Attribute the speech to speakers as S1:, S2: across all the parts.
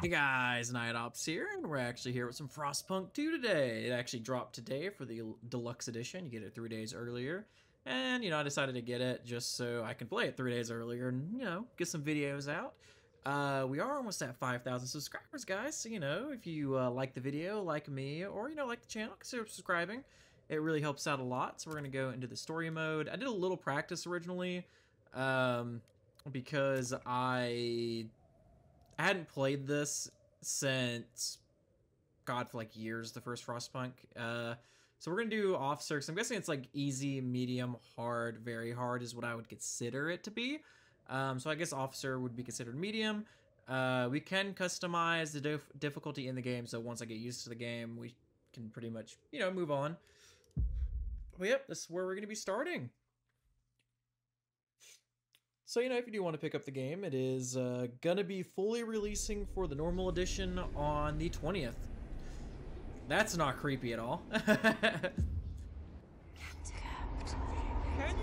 S1: Hey guys, Knight Ops here, and we're actually here with some Frostpunk 2 today. It actually dropped today for the deluxe edition. You get it three days earlier. And, you know, I decided to get it just so I can play it three days earlier and, you know, get some videos out. Uh, we are almost at 5,000 subscribers, guys. So, you know, if you uh, like the video, like me, or, you know, like the channel, consider subscribing. It really helps out a lot. So we're going to go into the story mode. I did a little practice originally um, because I I hadn't played this since God for like years. The first Frostpunk. Uh, so we're gonna do officer. Cause I'm guessing it's like easy, medium, hard, very hard is what I would consider it to be. Um, so I guess officer would be considered medium. Uh, we can customize the dif difficulty in the game. So once I get used to the game, we can pretty much you know move on. But yep, this is where we're gonna be starting. So, you know, if you do want to pick up the game, it is uh, going to be fully releasing for the normal edition on the 20th. That's not creepy at all.
S2: Can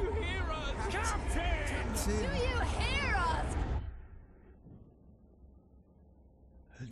S2: you hear us? Captain!
S3: Do you hear us?
S4: A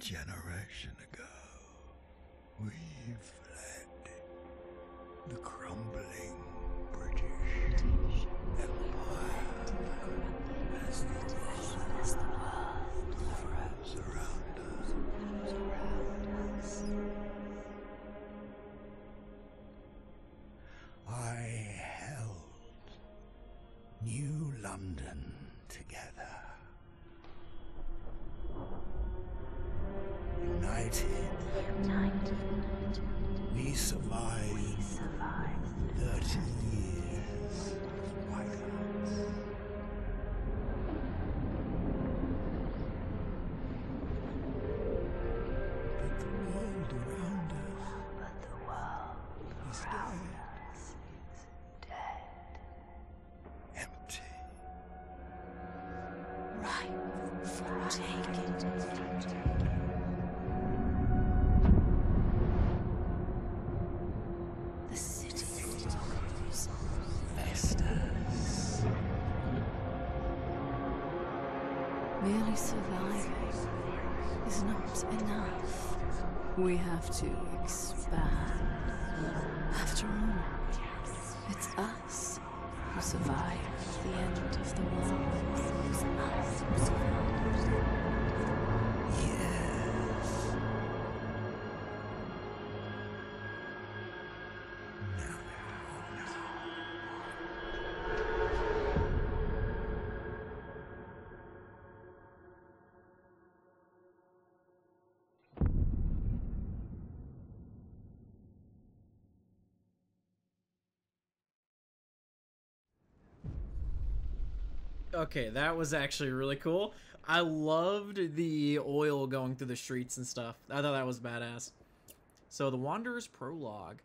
S4: we survived 30 years. Of whiteouts.
S5: We have to
S1: Okay, that was actually really cool. I loved the oil going through the streets and stuff. I thought that was badass. So the Wanderer's Prologue.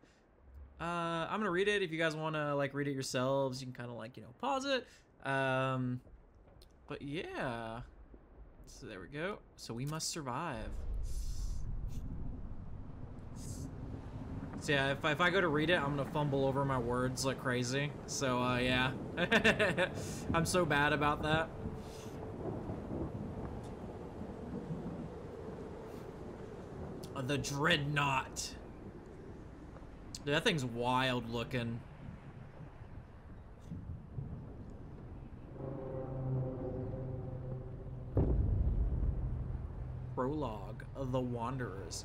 S1: Uh, I'm gonna read it. If you guys want to like read it yourselves, you can kind of like you know pause it. Um, but yeah. So there we go. So we must survive. So yeah, if, if I go to read it, I'm gonna fumble over my words like crazy. So uh, yeah, I'm so bad about that. The Dreadnought. Dude, that thing's wild looking. Prologue of the Wanderers.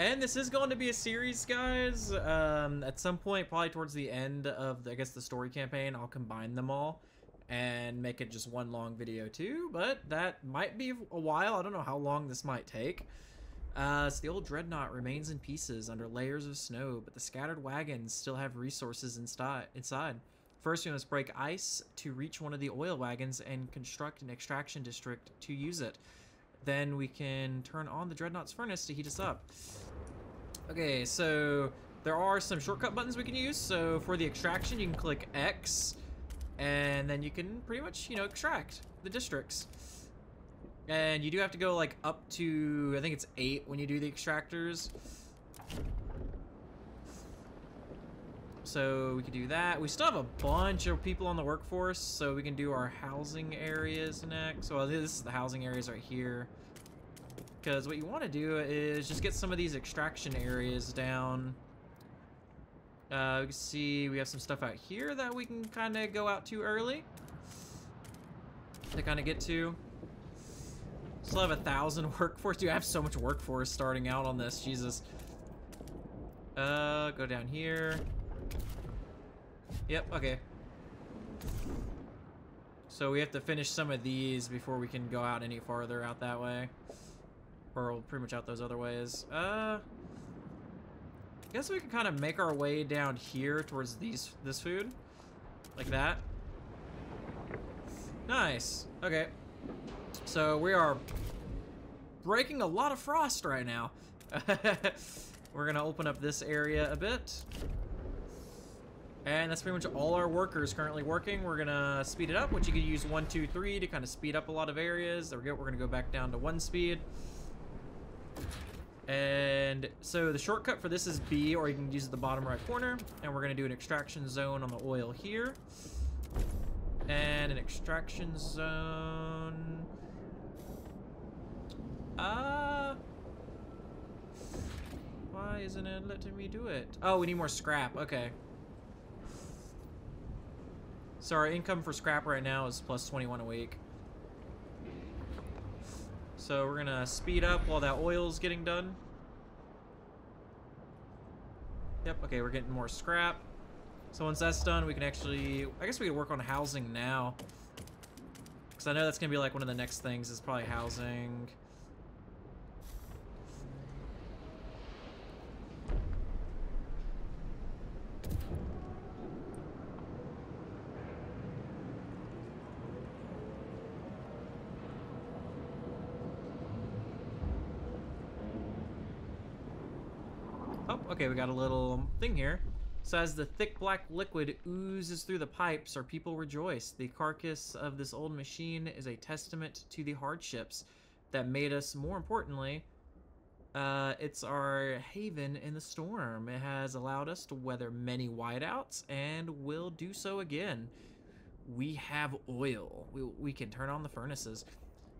S1: And this is going to be a series, guys. Um, at some point, probably towards the end of, the, I guess, the story campaign, I'll combine them all and make it just one long video too. But that might be a while. I don't know how long this might take. Uh, so the old dreadnought remains in pieces under layers of snow, but the scattered wagons still have resources inside. First, we must break ice to reach one of the oil wagons and construct an extraction district to use it. Then we can turn on the dreadnought's furnace to heat us up. Okay, so there are some shortcut buttons we can use. So for the extraction, you can click X, and then you can pretty much, you know, extract the districts. And you do have to go like up to, I think it's eight when you do the extractors. So we can do that. We still have a bunch of people on the workforce, so we can do our housing areas next. Well, this is the housing areas right here. Because what you want to do is just get some of these extraction areas down. Uh, we can see we have some stuff out here that we can kind of go out to early. To kind of get to. Still have a thousand workforce. Dude, I have so much workforce starting out on this. Jesus. Uh, go down here. Yep, okay. So we have to finish some of these before we can go out any farther out that way. Or pretty much out those other ways. Uh, I guess we can kind of make our way down here towards these this food. Like that. Nice. Okay. So we are breaking a lot of frost right now. We're gonna open up this area a bit. And that's pretty much all our workers currently working. We're gonna speed it up, which you could use one, two, three to kind of speed up a lot of areas. There we go. We're gonna go back down to one speed. And so the shortcut for this is B, or you can use the bottom right corner. And we're gonna do an extraction zone on the oil here. And an extraction zone. Uh, why isn't it letting me do it? Oh, we need more scrap. Okay. So our income for scrap right now is plus 21 a week. So we're gonna speed up while that oil's getting done. Yep, okay, we're getting more scrap. So once that's done, we can actually, I guess we could work on housing now. Because I know that's gonna be like one of the next things is probably housing. Oh, okay, we got a little thing here. So as the thick black liquid oozes through the pipes, our people rejoice. The carcass of this old machine is a testament to the hardships that made us, more importantly, uh, it's our haven in the storm. It has allowed us to weather many whiteouts and will do so again. We have oil. We, we can turn on the furnaces.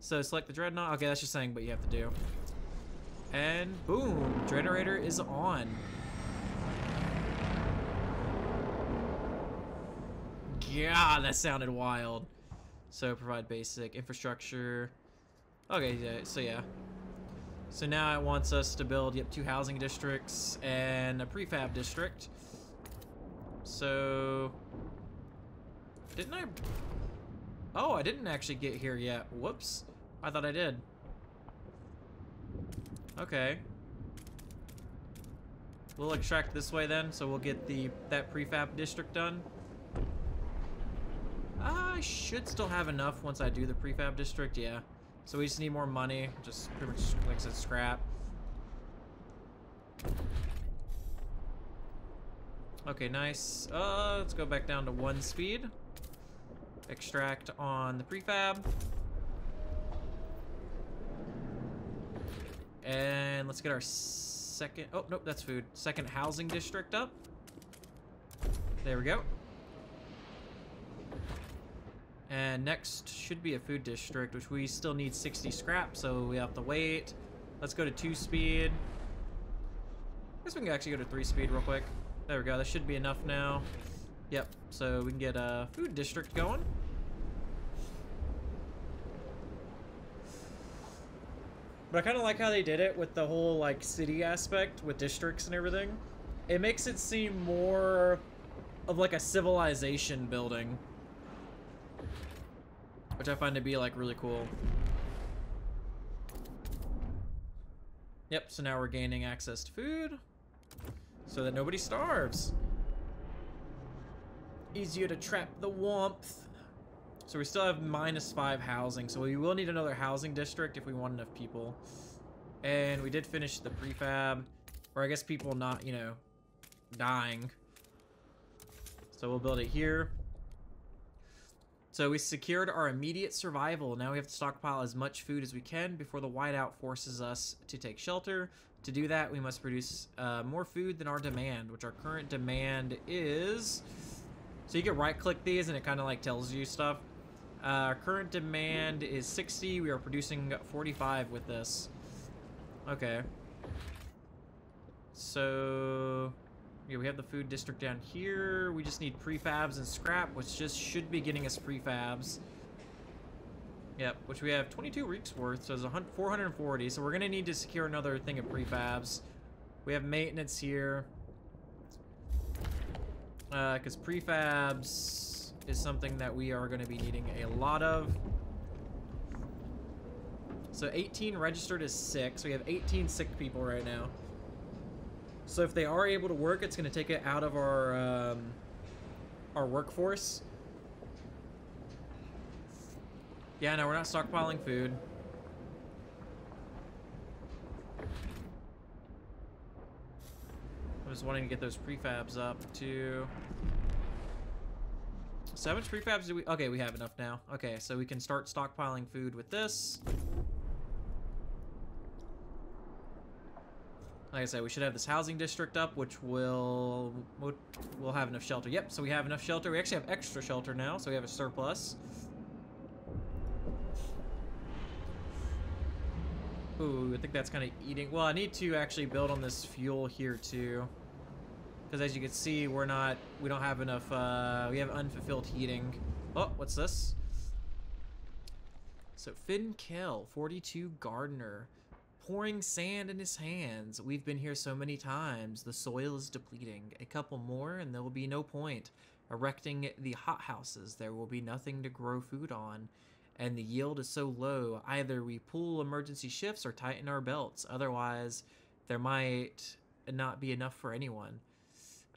S1: So select the dreadnought. Okay, that's just saying what you have to do. And boom, generator is on. God, that sounded wild. So provide basic infrastructure. Okay, yeah, so yeah. So now it wants us to build, yep, two housing districts and a prefab district. So, didn't I? Oh, I didn't actually get here yet. Whoops. I thought I did. Okay. We'll extract this way then, so we'll get the that prefab district done. I should still have enough once I do the prefab district, yeah. So we just need more money, just pretty much like I said, scrap. Okay, nice. Uh, let's go back down to one speed. Extract on the prefab. And let's get our second, oh, nope, that's food. Second housing district up. There we go. And next should be a food district, which we still need 60 scrap, so we have to wait. Let's go to two speed. I guess we can actually go to three speed real quick. There we go, that should be enough now. Yep, so we can get a food district going. But I kind of like how they did it with the whole like city aspect with districts and everything. It makes it seem more of like a civilization building. Which I find to be like really cool. Yep, so now we're gaining access to food so that nobody starves. Easier to trap the warmth. So we still have minus five housing, so we will need another housing district if we want enough people. And we did finish the prefab, or I guess people not, you know, dying. So we'll build it here. So we secured our immediate survival. Now we have to stockpile as much food as we can before the whiteout forces us to take shelter. To do that, we must produce uh, more food than our demand, which our current demand is. So you can right click these and it kind of like tells you stuff. Uh, our current demand is 60. We are producing 45 with this. Okay. So, yeah, we have the food district down here. We just need prefabs and scrap, which just should be getting us prefabs. Yep, which we have 22 weeks worth, so it's a 440. So we're gonna need to secure another thing of prefabs. We have maintenance here. Uh, because prefabs is something that we are going to be needing a lot of. So 18 registered as sick. So we have 18 sick people right now. So if they are able to work, it's going to take it out of our um, our workforce. Yeah, no, we're not stockpiling food. I was wanting to get those prefabs up too. So how much prefabs do we? Okay, we have enough now. Okay, so we can start stockpiling food with this. Like I said, we should have this housing district up, which will we'll, have enough shelter. Yep, so we have enough shelter. We actually have extra shelter now, so we have a surplus. Ooh, I think that's kind of eating. Well, I need to actually build on this fuel here too. Because as you can see, we're not, we don't have enough, uh, we have unfulfilled heating. Oh, what's this? So Finn Kell, 42 gardener, pouring sand in his hands. We've been here so many times. The soil is depleting. A couple more and there will be no point. Erecting the hothouses, there will be nothing to grow food on. And the yield is so low, either we pull emergency shifts or tighten our belts. Otherwise, there might not be enough for anyone.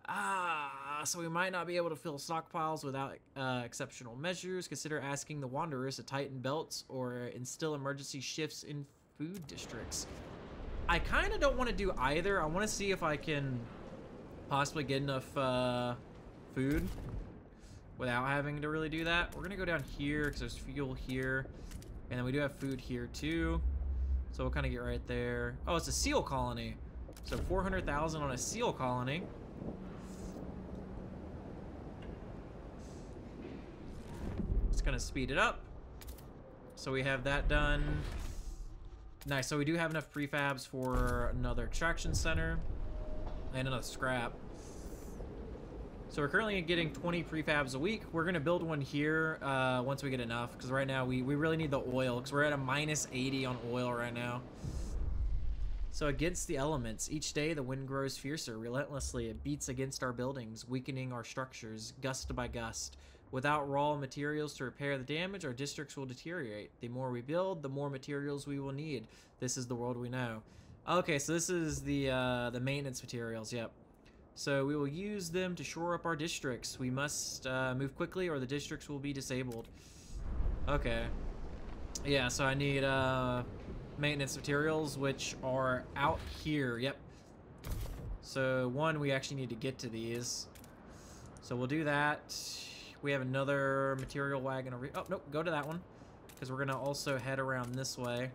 S1: Ah, so we might not be able to fill stockpiles without uh, exceptional measures. Consider asking the Wanderers to tighten belts or instill emergency shifts in food districts. I kind of don't want to do either. I want to see if I can possibly get enough uh, food without having to really do that. We're going to go down here because there's fuel here. And then we do have food here too. So we'll kind of get right there. Oh, it's a seal colony. So 400,000 on a seal colony. It's gonna speed it up. So we have that done. Nice, so we do have enough prefabs for another extraction center and another scrap. So we're currently getting 20 prefabs a week. We're gonna build one here uh, once we get enough, because right now we, we really need the oil, because we're at a minus 80 on oil right now. So against the elements, each day the wind grows fiercer. Relentlessly, it beats against our buildings, weakening our structures, gust by gust. Without raw materials to repair the damage, our districts will deteriorate. The more we build, the more materials we will need. This is the world we know. Okay, so this is the uh, the maintenance materials. Yep. So we will use them to shore up our districts. We must uh, move quickly, or the districts will be disabled. Okay. Yeah. So I need uh, maintenance materials, which are out here. Yep. So one, we actually need to get to these. So we'll do that. We have another material wagon over. Oh, nope, go to that one. Because we're going to also head around this way.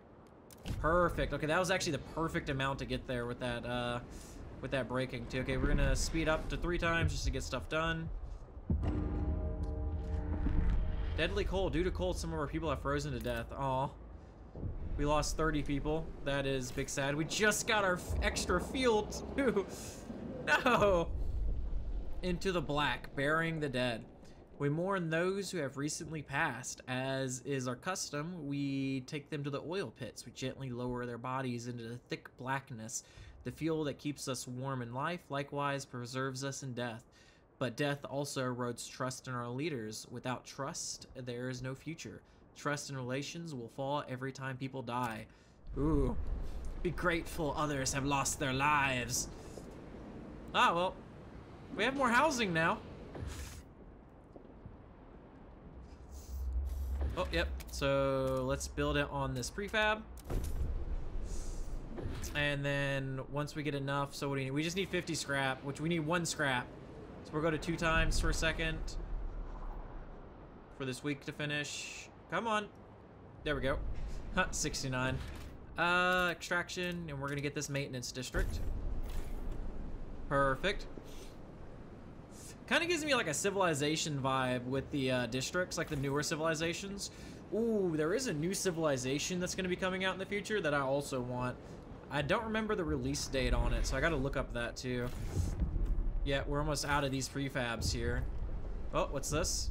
S1: Perfect. Okay, that was actually the perfect amount to get there with that, uh, with that braking too. Okay, we're going to speed up to three times just to get stuff done. Deadly cold. Due to cold, some of our people have frozen to death. Aw. We lost 30 people. That is big sad. We just got our extra fuel too. No. Into the black, burying the dead. We mourn those who have recently passed. As is our custom, we take them to the oil pits. We gently lower their bodies into the thick blackness. The fuel that keeps us warm in life likewise preserves us in death. But death also erodes trust in our leaders. Without trust, there is no future. Trust in relations will fall every time people die. Ooh. Be grateful others have lost their lives. Ah, well. We have more housing now. Oh, yep. So let's build it on this prefab. And then once we get enough, so what do we need? We just need 50 scrap, which we need one scrap. So we'll go to two times for a second for this week to finish. Come on. There we go. Huh, 69. Uh, extraction, and we're gonna get this maintenance district. Perfect. Kind of gives me like a civilization vibe with the uh, districts, like the newer civilizations. Ooh, there is a new civilization that's gonna be coming out in the future that I also want. I don't remember the release date on it, so I gotta look up that too. Yeah, we're almost out of these prefabs here. Oh, what's this?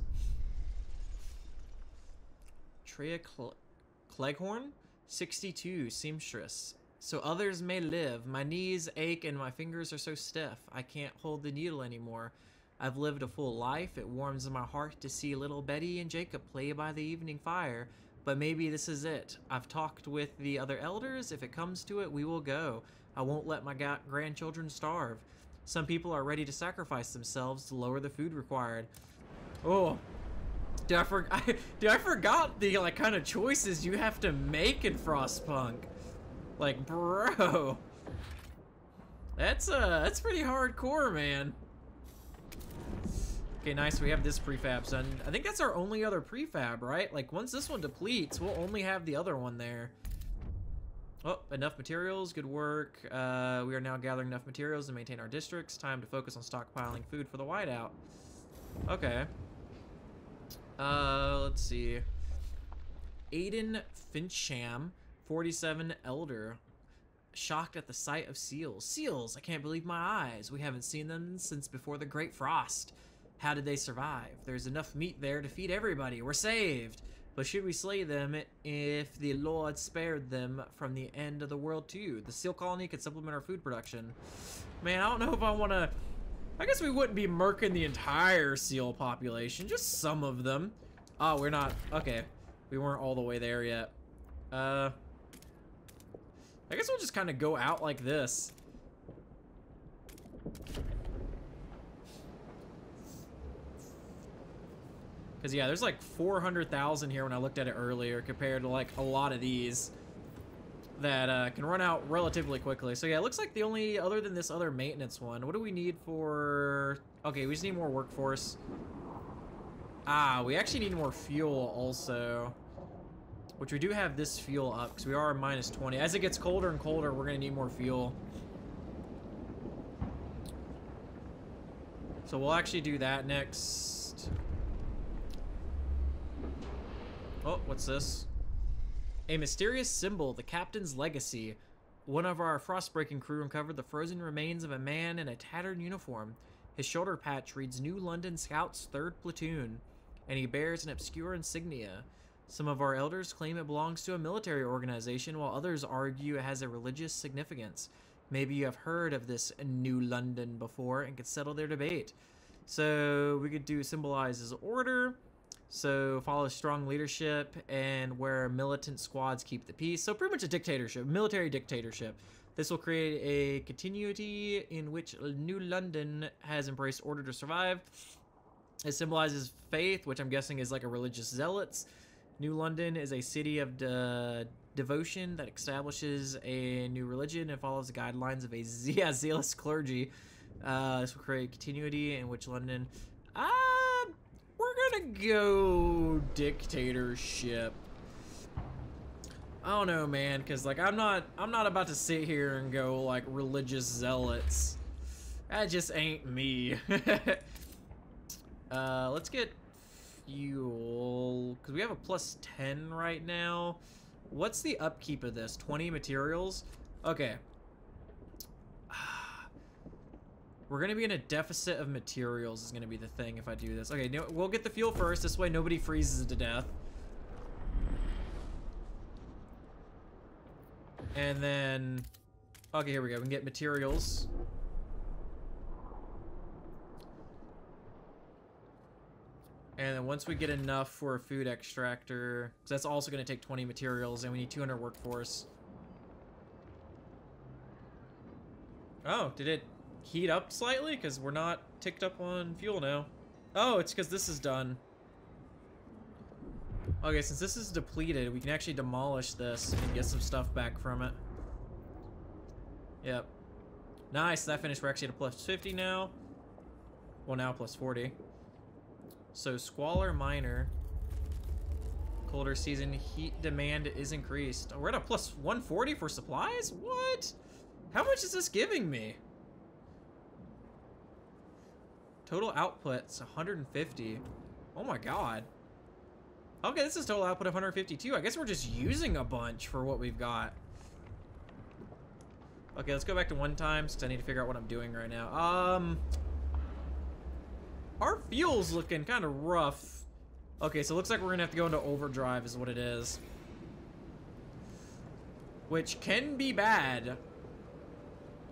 S1: Treya Cl Cleghorn? 62, seamstress. So others may live. My knees ache and my fingers are so stiff. I can't hold the needle anymore. I've lived a full life. It warms my heart to see little Betty and Jacob play by the evening fire. But maybe this is it. I've talked with the other elders. If it comes to it, we will go. I won't let my grandchildren starve. Some people are ready to sacrifice themselves to lower the food required. Oh, dude, I, for- I, I forgot the like kind of choices you have to make in Frostpunk. Like, bro, that's uh, that's pretty hardcore, man. Okay, nice. We have this prefab, son. I think that's our only other prefab, right? Like, once this one depletes, we'll only have the other one there. Oh, enough materials. Good work. Uh, we are now gathering enough materials to maintain our districts. Time to focus on stockpiling food for the whiteout. Okay. Uh, let's see. Aiden Fincham, 47 Elder. Shocked at the sight of seals. Seals! I can't believe my eyes. We haven't seen them since before the Great Frost. How did they survive? There's enough meat there to feed everybody. We're saved. But should we slay them if the Lord spared them from the end of the world too? The seal colony could supplement our food production. Man, I don't know if I want to... I guess we wouldn't be murking the entire seal population, just some of them. Oh, we're not... Okay. We weren't all the way there yet. Uh... I guess we'll just kind of go out like this. Because, yeah, there's like 400,000 here when I looked at it earlier compared to like a lot of these that uh, can run out relatively quickly. So, yeah, it looks like the only, other than this other maintenance one, what do we need for... Okay, we just need more workforce. Ah, we actually need more fuel also. Which we do have this fuel up because we are minus 20. As it gets colder and colder, we're going to need more fuel. So we'll actually do that next. Oh, what's this? A mysterious symbol, the captain's legacy. One of our frostbreaking crew uncovered the frozen remains of a man in a tattered uniform. His shoulder patch reads New London Scouts 3rd Platoon, and he bears an obscure insignia. Some of our elders claim it belongs to a military organization, while others argue it has a religious significance. Maybe you have heard of this New London before and could settle their debate. So we could do symbolizes order. So follow strong leadership and where militant squads keep the peace. So pretty much a dictatorship, military dictatorship. This will create a continuity in which New London has embraced order to survive. It symbolizes faith, which I'm guessing is like a religious zealots. New London is a city of de- devotion that establishes a new religion and follows the guidelines of a ze- zealous clergy. Uh, this will create continuity in which London. Uh, we're gonna go dictatorship. I don't know, man, because like I'm not I'm not about to sit here and go like religious zealots. That just ain't me. uh, let's get fuel because we have a plus 10 right now. What's the upkeep of this? 20 materials? Okay. We're to be in a deficit of materials is to be the thing if I do this. Okay, no, we'll get the fuel first. This way nobody freezes to death. And then... Okay, here we go. We can get materials. And then once we get enough for a food extractor, because that's also going to take 20 materials, and we need 200 workforce. Oh, did it heat up slightly? Because we're not ticked up on fuel now. Oh, it's because this is done. Okay, since this is depleted, we can actually demolish this and get some stuff back from it. Yep. Nice, that finished. We're actually at a plus 50 now. Well, now plus 40. So, Squalor Miner. colder season, heat demand is increased. Oh, we're at a plus 140 for supplies? What? How much is this giving me? Total output's 150. Oh my god. Okay, this is total output of 152. I guess we're just using a bunch for what we've got. Okay, let's go back to one time because I need to figure out what I'm doing right now. Um, our fuel's looking kind of rough. Okay, so it looks like we're gonna have to go into overdrive is what it is. Which can be bad.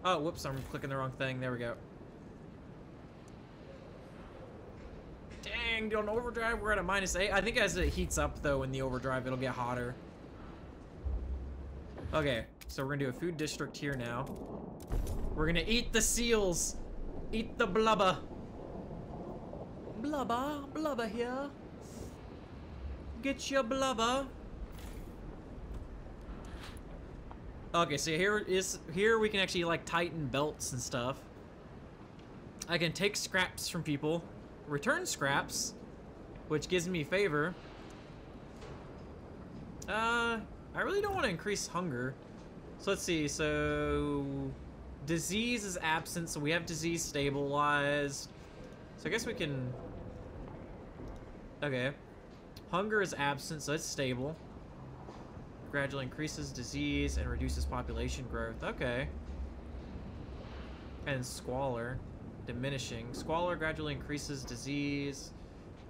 S1: Oh, whoops, I'm clicking the wrong thing. There we go. Dang, on overdrive, we're at a minus eight. I think as it heats up, though, in the overdrive, it'll get hotter. Okay, so we're gonna do a food district here now. We're gonna eat the seals. Eat the blubber. Blubber, blubber here. Get your blubber. Okay, so here is here we can actually like tighten belts and stuff. I can take scraps from people, return scraps, which gives me favor. Uh, I really don't want to increase hunger. So let's see, so disease is absent, so we have disease stabilized. So I guess we can, okay. Hunger is absent, so it's stable. Gradually increases disease and reduces population growth. Okay. And squalor, diminishing. Squalor gradually increases disease.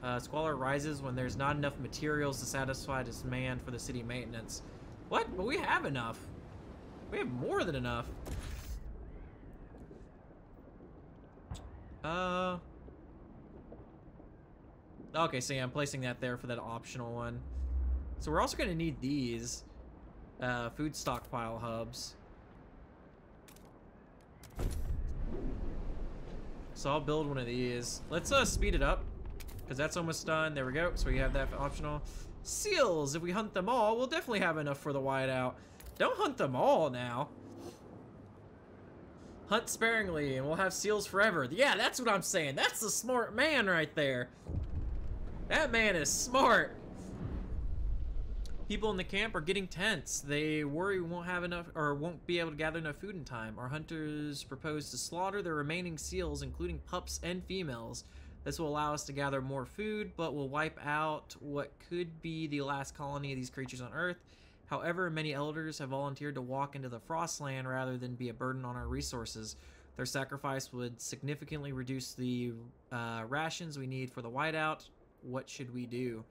S1: Uh, squalor rises when there's not enough materials to satisfy demand for the city maintenance. What? But we have enough. We have more than enough. Uh. Okay, so yeah, I'm placing that there for that optional one. So we're also going to need these uh, food stockpile hubs. So I'll build one of these. Let's uh, speed it up because that's almost done. There we go. So we have that optional. Seals, if we hunt them all, we'll definitely have enough for the whiteout. Don't hunt them all now. Hunt sparingly and we'll have seals forever. Yeah, that's what I'm saying. That's a smart man right there. That man is smart. People in the camp are getting tense. They worry we won't have enough or won't be able to gather enough food in time. Our hunters propose to slaughter the remaining seals, including pups and females. This will allow us to gather more food, but will wipe out what could be the last colony of these creatures on Earth. However, many elders have volunteered to walk into the Frostland rather than be a burden on our resources. Their sacrifice would significantly reduce the uh, rations we need for the whiteout. What should we do?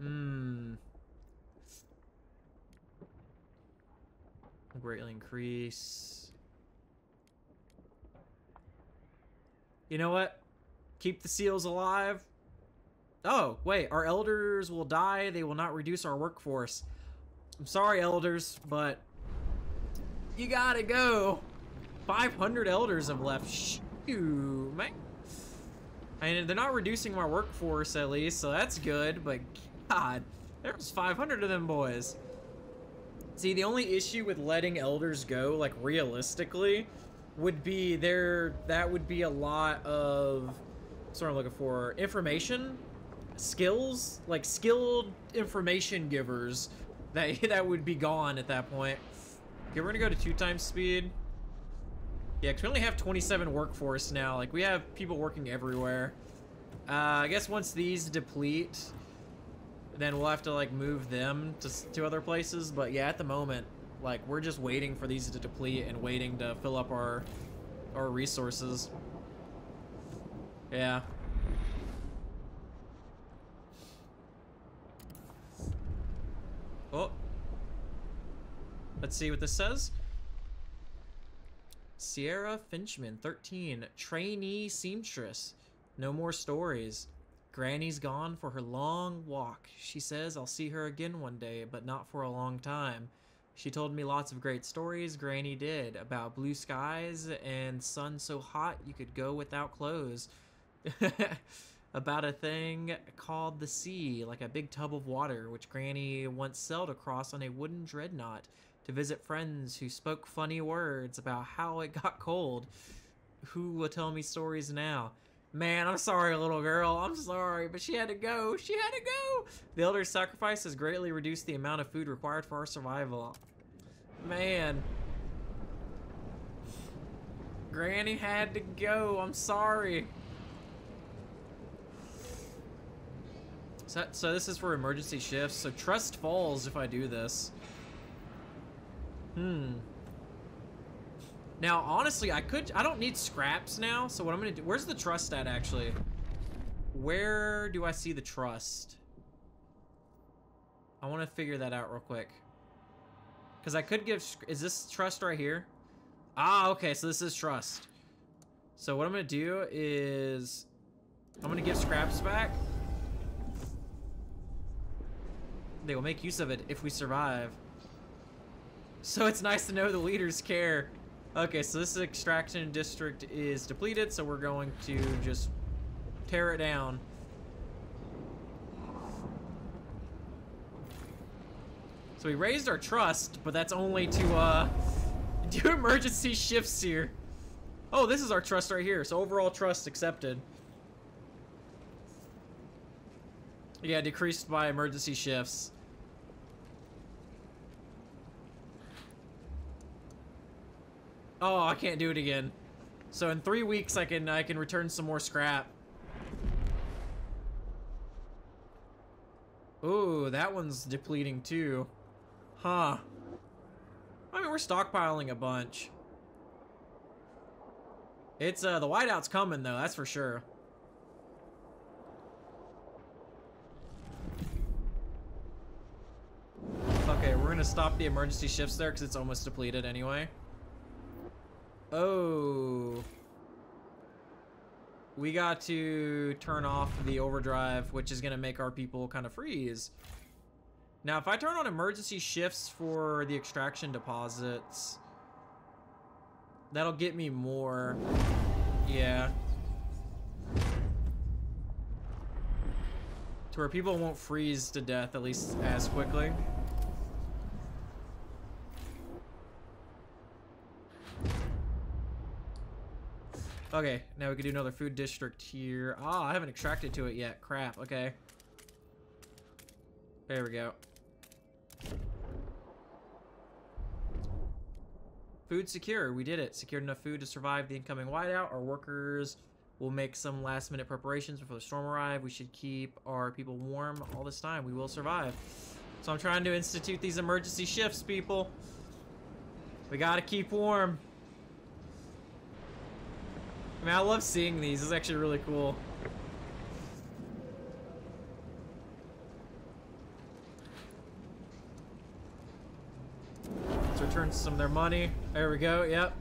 S1: Hmm. Greatly increase. You know what? Keep the seals alive. Oh, wait. Our elders will die. They will not reduce our workforce. I'm sorry, elders, but you gotta go. 500 elders have left. Shoo, man. I mean, they're not reducing my workforce at least, so that's good, but God, there's 500 of them boys. See, the only issue with letting elders go, like realistically, would be there, that would be a lot of, what I'm looking for, information, skills, like skilled information givers that, that would be gone at that point. Okay, we're gonna go to two times speed. Yeah, because we only have 27 workforce now. Like, we have people working everywhere. Uh, I guess once these deplete, then we'll have to, like, move them to, to other places. But, yeah, at the moment, like, we're just waiting for these to deplete and waiting to fill up our, our resources. Yeah. Oh. Let's see what this says. Sierra Finchman, 13, trainee seamstress. No more stories. Granny's gone for her long walk. She says I'll see her again one day, but not for a long time. She told me lots of great stories, Granny did, about blue skies and sun so hot you could go without clothes. about a thing called the sea, like a big tub of water, which Granny once sailed across on a wooden dreadnought to visit friends who spoke funny words about how it got cold. Who will tell me stories now? Man, I'm sorry, little girl. I'm sorry, but she had to go. She had to go. The elder's sacrifice has greatly reduced the amount of food required for our survival. Man. Granny had to go. I'm sorry. So, so this is for emergency shifts. So trust falls if I do this. Hmm. Now, honestly, I could, I don't need scraps now, so what I'm gonna do, where's the trust at, actually? Where do I see the trust? I want to figure that out real quick. Because I could give, is this trust right here? Ah, okay, so this is trust. So what I'm gonna do is, I'm gonna give scraps back. They will make use of it if we survive. So it's nice to know the leaders care. Okay, so this extraction district is depleted, so we're going to just tear it down. So we raised our trust, but that's only to uh, do emergency shifts here. Oh, this is our trust right here. So overall trust accepted. Yeah, decreased by emergency shifts. Oh, I can't do it again. So in three weeks, I can I can return some more scrap. Ooh, that one's depleting too. Huh. I mean, we're stockpiling a bunch. It's, uh, the whiteout's coming though, that's for sure. Okay, we're gonna stop the emergency shifts there because it's almost depleted anyway. Oh. We got to turn off the overdrive, which is going to make our people kind of freeze. Now, if I turn on emergency shifts for the extraction deposits, that'll get me more. Yeah. To where people won't freeze to death, at least as quickly. Okay, now we can do another food district here. Ah, I haven't extracted to it yet. Crap, okay. There we go. Food secure. We did it. Secured enough food to survive the incoming whiteout. Our workers will make some last minute preparations before the storm arrive. We should keep our people warm all this time. We will survive. So I'm trying to institute these emergency shifts, people. We gotta keep warm. I mean, I love seeing these. It's actually really cool. Let's return some of their money. There we go, yep.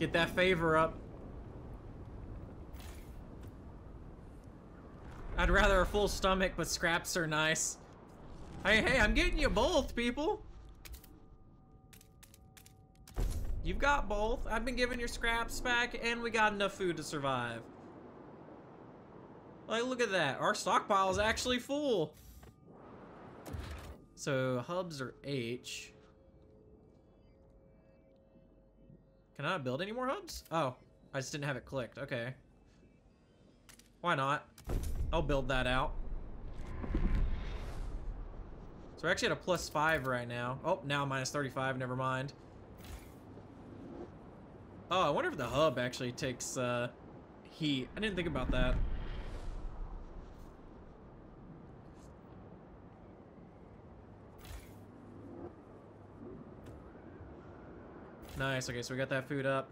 S1: Get that favor up. I'd rather a full stomach, but scraps are nice. Hey, hey, I'm getting you both, people. You've got both. I've been giving your scraps back, and we got enough food to survive. Like, look at that. Our stockpile is actually full. So, hubs are H. Can I build any more hubs? Oh, I just didn't have it clicked. Okay. Why not? I'll build that out. So we're actually at a plus 5 right now. Oh, now minus 35. Never mind. Oh, I wonder if the hub actually takes uh, heat. I didn't think about that. Nice, okay, so we got that food up.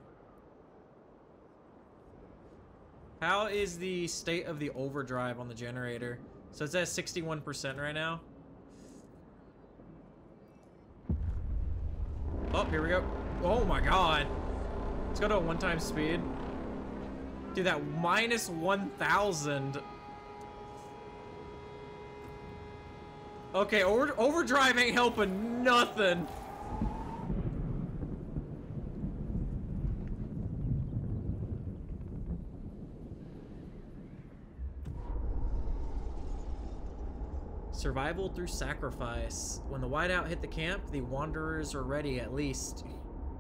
S1: How is the state of the overdrive on the generator? So it's at 61% right now. Oh, here we go. Oh my god. Let's go to a one-time speed. Dude, that minus 1,000. Okay, over overdrive ain't helping nothing. Survival through sacrifice. When the whiteout hit the camp, the wanderers are ready at least.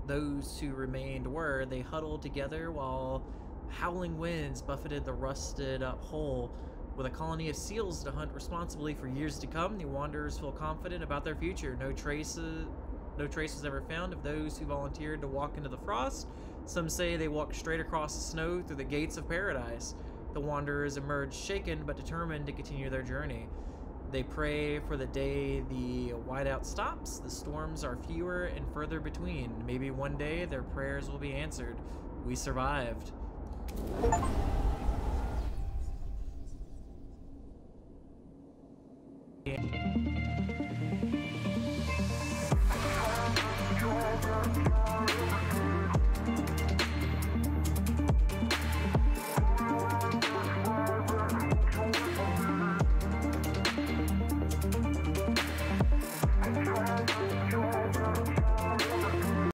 S1: Those who remained were, they huddled together while howling winds buffeted the rusted up hull. With a colony of seals to hunt responsibly for years to come, the Wanderers feel confident about their future. No traces, no trace was ever found of those who volunteered to walk into the frost. Some say they walked straight across the snow through the gates of paradise. The Wanderers emerged shaken but determined to continue their journey. They pray for the day the whiteout stops. The storms are fewer and further between. Maybe one day their prayers will be answered. We survived.
S6: You.